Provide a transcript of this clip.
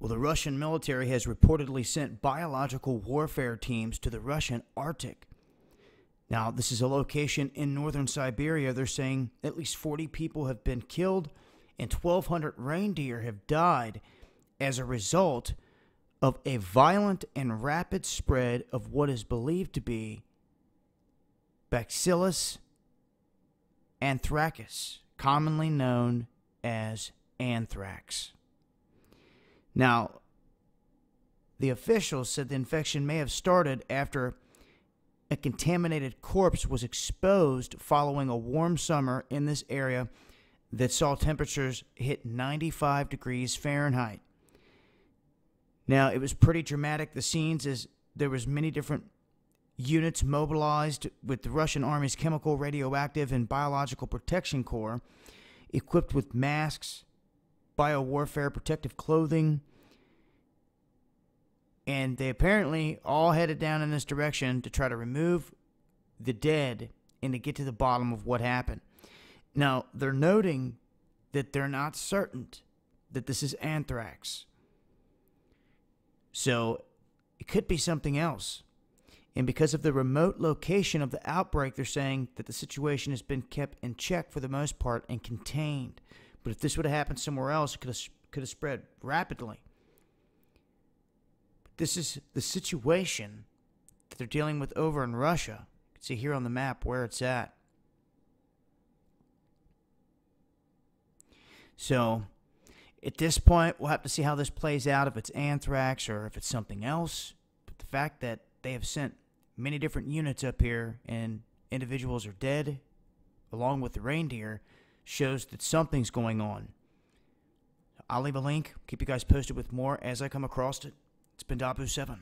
Well, the Russian military has reportedly sent biological warfare teams to the Russian Arctic. Now, this is a location in northern Siberia. They're saying at least 40 people have been killed and 1,200 reindeer have died as a result of a violent and rapid spread of what is believed to be Bacillus anthracis, commonly known as anthrax. Now, the officials said the infection may have started after a contaminated corpse was exposed following a warm summer in this area that saw temperatures hit 95 degrees Fahrenheit. Now, it was pretty dramatic the scenes as there was many different units mobilized with the Russian Army's Chemical, Radioactive, and Biological Protection Corps, equipped with masks, biowarfare protective clothing, and they apparently all headed down in this direction to try to remove the dead and to get to the bottom of what happened. Now, they're noting that they're not certain that this is anthrax. So, it could be something else. And because of the remote location of the outbreak, they're saying that the situation has been kept in check for the most part and contained. But if this would have happened somewhere else, it could have, could have spread rapidly. But this is the situation that they're dealing with over in Russia. You can see here on the map where it's at. So, at this point, we'll have to see how this plays out if it's anthrax or if it's something else. But the fact that they have sent many different units up here and individuals are dead, along with the reindeer, shows that something's going on. I'll leave a link. Keep you guys posted with more as I come across it. It's been Dahboo7.